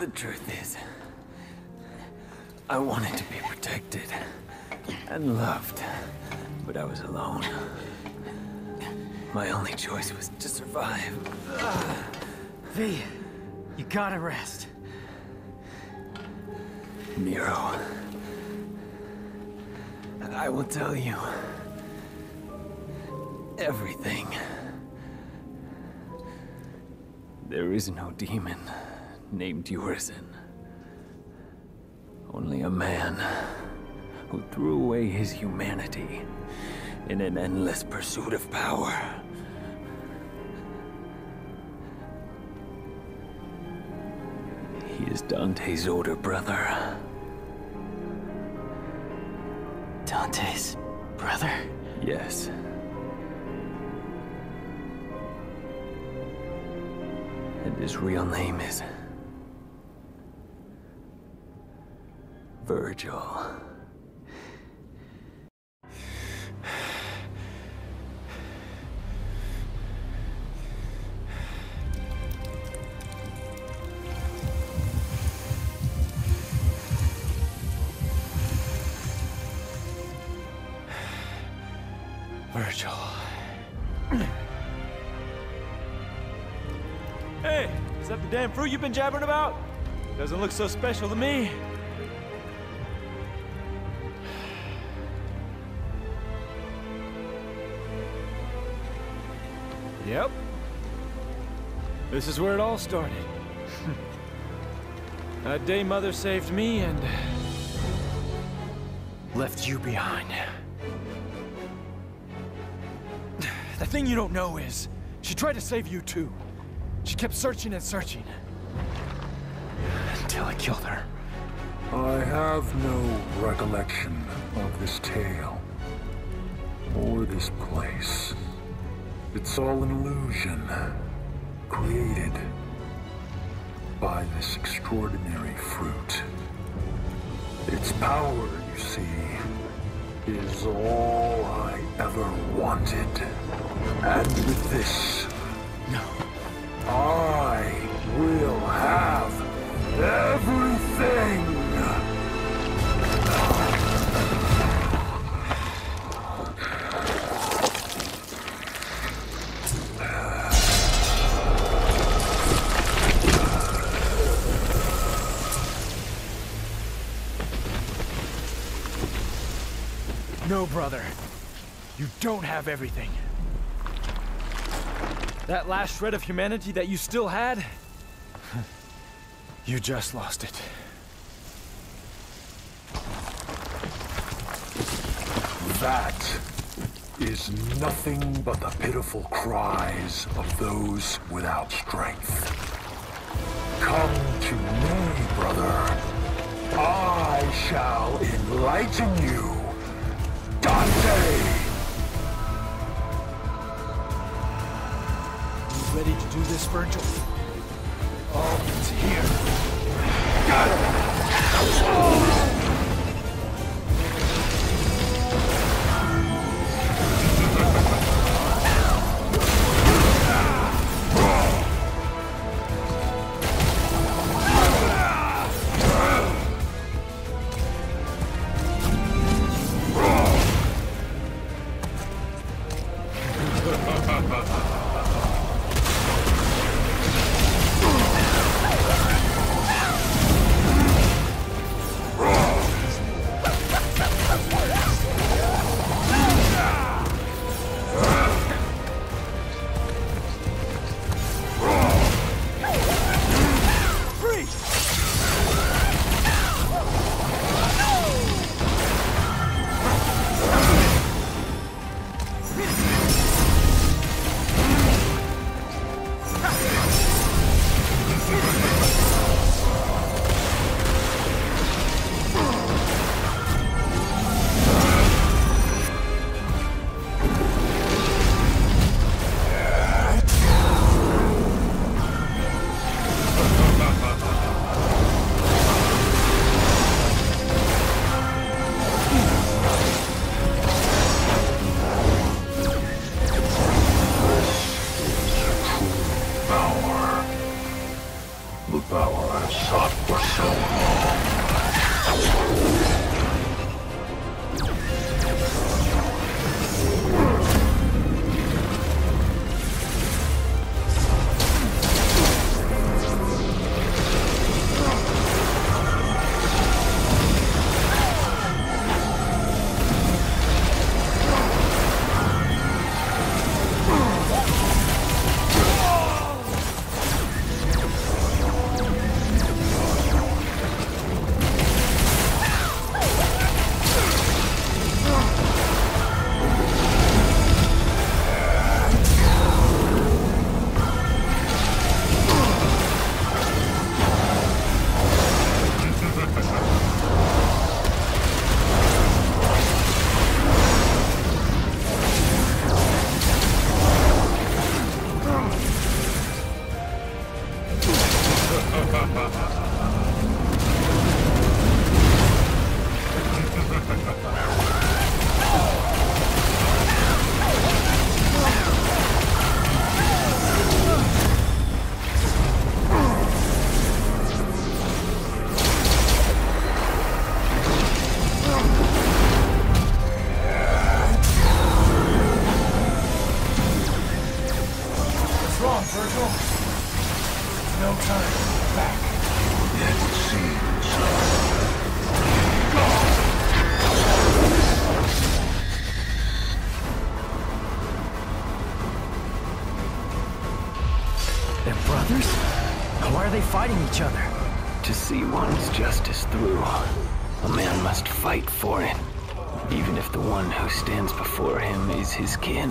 The truth is, I wanted to be protected and loved, but I was alone. My only choice was to survive. V, you gotta rest. Nero, I will tell you everything. There is no demon named Urizen. Only a man who threw away his humanity in an endless pursuit of power. He is Dante's older brother. Dante's brother? Yes. And his real name is... Vergil. Vergil. Hey, is that the damn fruit you've been jabbering about? Doesn't look so special to me. Yep. This is where it all started. that day Mother saved me and... left you behind. The thing you don't know is, she tried to save you too. She kept searching and searching. Until I killed her. I have no recollection of this tale. Or this place. It's all an illusion. Created by this extraordinary fruit. Its power, you see, is all I ever wanted. And with this, No. I will have everything! Brother. You don't have everything. That last shred of humanity that you still had, you just lost it. That is nothing but the pitiful cries of those without strength. Come to me, brother. I shall enlighten you. do this, Vergil? Oh, it's here. Got it! Ha ha ha! No time. Back. It seems They're brothers? Why are they fighting each other? To see one's justice through, a man must fight for it, even if the one who stands before him is his kin.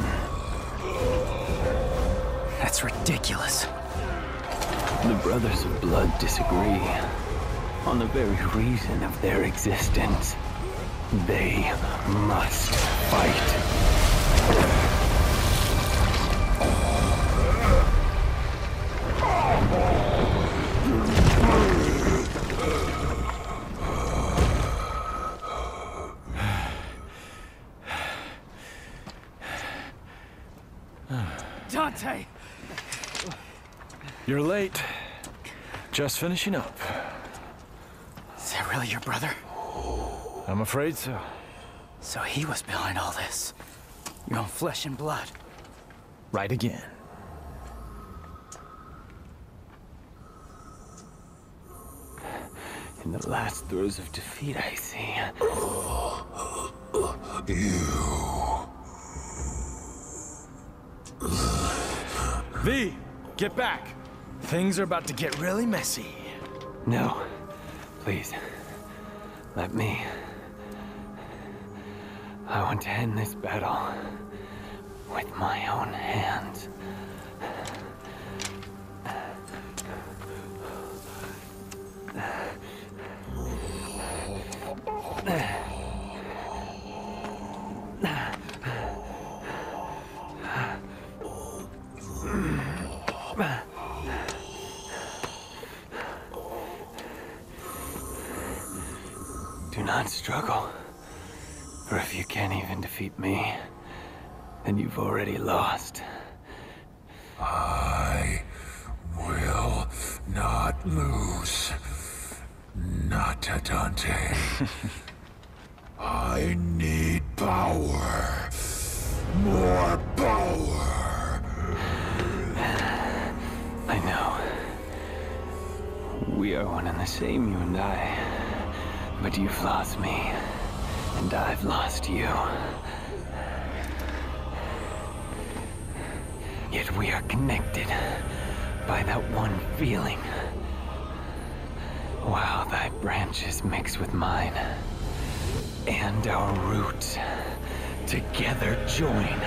That's ridiculous. The Brothers of Blood disagree on the very reason of their existence. They must fight. Dante! You're late. Just finishing up. Is that really your brother? I'm afraid so. So he was behind all this. Your own flesh and blood. Right again. In the last throes of defeat, I see. You. V, get back. Things are about to get really messy. No. Please. Let me. I want to end this battle with my own hands. Do not struggle. For if you can't even defeat me, then you've already lost. I will not lose. Not to Dante. I need power. More power. We are one and the same, you and I. But you've lost me, and I've lost you. Yet we are connected by that one feeling. While thy branches mix with mine, and our roots together join.